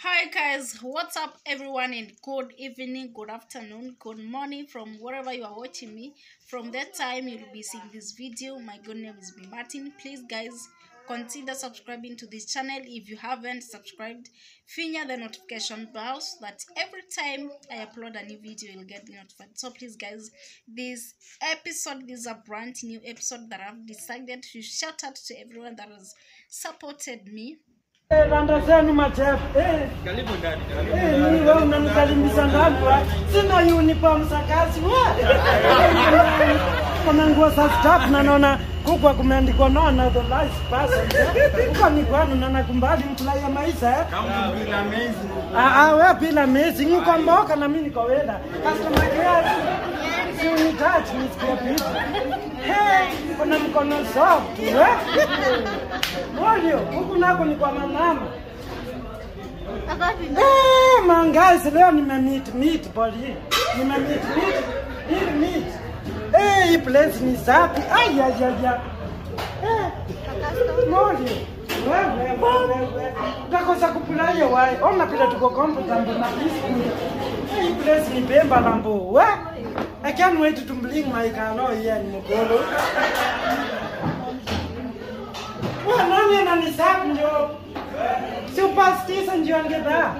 Hi guys, what's up everyone and good evening, good afternoon, good morning from wherever you are watching me. From that time you'll be seeing this video. My good name is B Martin. Please guys consider subscribing to this channel if you haven't subscribed. Finger the notification bell so that every time I upload a new video you'll get notified. So please guys, this episode is a brand new episode that I've decided to shout out to everyone that has supported me Randa zenu machafu. Eh, Karibu ndani. eh, wewe unanikaribisha ndani wa. Sina uniform za kazi wewe. Kuna nguo za staff na naona kukwa kumeandikwa no another life person. Huko ni kwani na kumbali mfurahia maisha eh? Kama bila mezi. Ah, ah, wewe bila mesi niko mboka na mimi niko wenda. Customer care. Si unitouch nisikie. Hey, kuna mkono soft. Eh? Moyo, huku nako ni kwa mama. Eh, mangazi leo nimemeet meet body. Nimemeet meet. Hii meet. Eh, hii place ni safi. Ai ya ya. Eh. Moyo. Wewe wewe. Utakosa kupulaya wai. Ona pila tuko comfortable na peaceful. Eh, hii place ni Pemba lambo. We. I can't wait to bring my car no here in Mugolo. Wewe nani ananisabu ndio? Superstition ndio angedha.